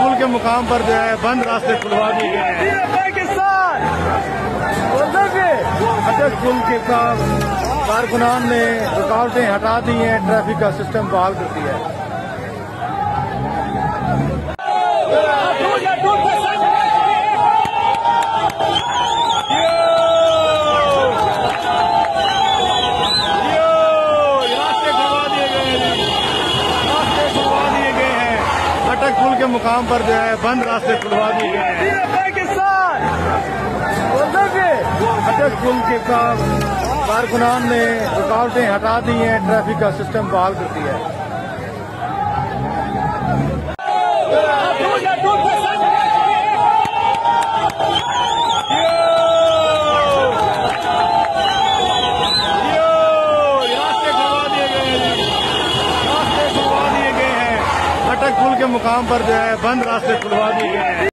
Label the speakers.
Speaker 1: पुल के मुकाम पर जो है। बंद रास्ते खुलवा दिए गए हैं। अटक पुल के काम कारकुनान ने रुकावटें हटा दी हैं। ट्रैफ़िक का सिस्टम बहाल कर दिया है रास्ते खुलवा दिए गए हैं रास्ते खुलवा दिए गए हैं अटक पुल के मुकाम पर जो है बंद रास्ते खुलवा दिए गए हैं पुल के काम कारकुनान ने रुकावटें हटा दी हैं ट्रैफ़िक का सिस्टम बहाल कर दिया है रास्ते खुलवा दिए गए हैं रास्ते खुलवा दिए गए हैं अटक पुल के मुकाम पर जो है बंद रास्ते खुलवा दिए गए हैं।